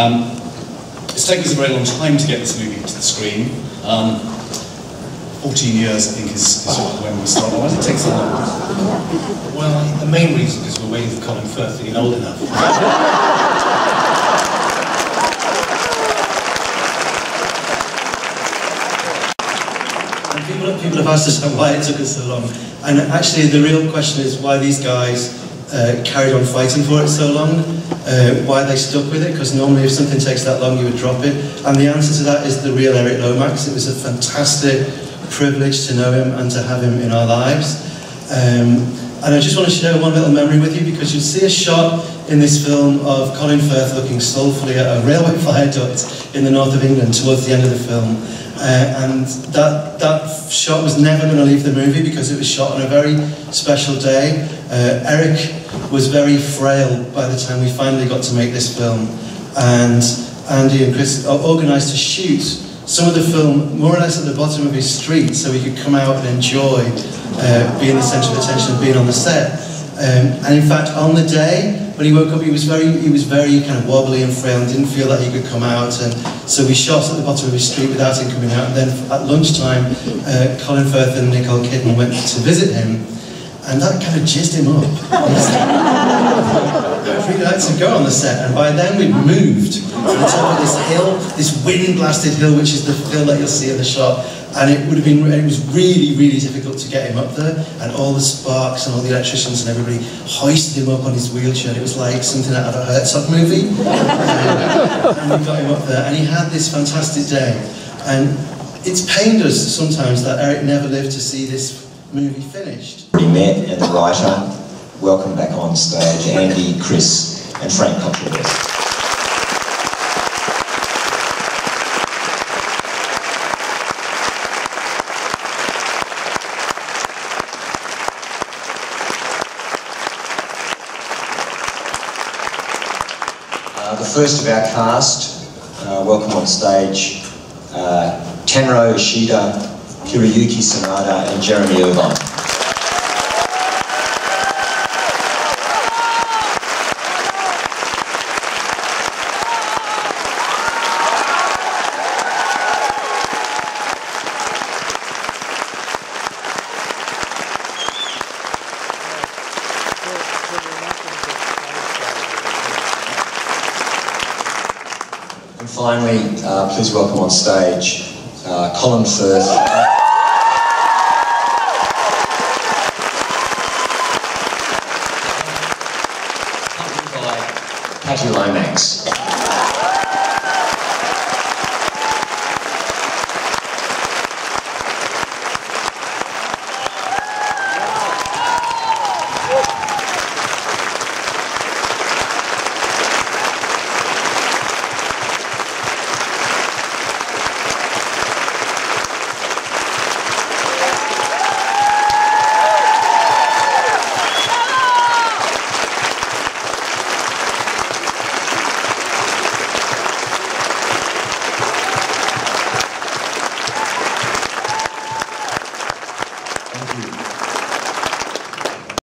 Um, it's taken us a very long time to get this movie to the screen. Um, 14 years, I think, is, is when we started. Why does it take so long? Well, the main reason is we're waiting for Colin Firth to get old enough. People have asked us why it took us so long. And actually, the real question is why these guys uh, carried on fighting for it so long, uh, why they stuck with it, because normally if something takes that long, you would drop it. And the answer to that is the real Eric Lomax. It was a fantastic privilege to know him and to have him in our lives. Um, and I just want to share one little memory with you because you'll see a shot in this film of Colin Firth looking soulfully at a railway viaduct in the north of England towards the end of the film. Uh, and that, that shot was never going to leave the movie because it was shot on a very special day. Uh, Eric was very frail by the time we finally got to make this film. And Andy and Chris organised to shoot some of the film more or less at the bottom of his street so he could come out and enjoy uh, being the centre of attention and being on the set. Um, and in fact, on the day when he woke up, he was very, he was very kind of wobbly and frail and didn't feel that he could come out. And so we shot at the bottom of his street without him coming out. And then at lunchtime, uh, Colin Firth and Nicole Kidman went to visit him, and that kind of jizzed him up. Like to go on the set, and by then we'd moved to the top of this hill, this wind-blasted hill, which is the hill that you'll see in the shot. And it would have been, it was really, really difficult to get him up there. And all the sparks and all the electricians and everybody hoisted him up on his wheelchair. It was like something out of a Herzog movie. and we got him up there. And he had this fantastic day. And it's pained us sometimes that Eric never lived to see this movie finished. We met and the writer. Welcome back on stage, Andy, Chris, and Frank. Uh, the first of our cast, uh, welcome on stage, uh, Tanroh Ishida, Hiroyuki Sanada, and Jeremy Irvine. And finally, uh, please welcome on stage uh, Colin Firth. Accompanied by Patti Lomax.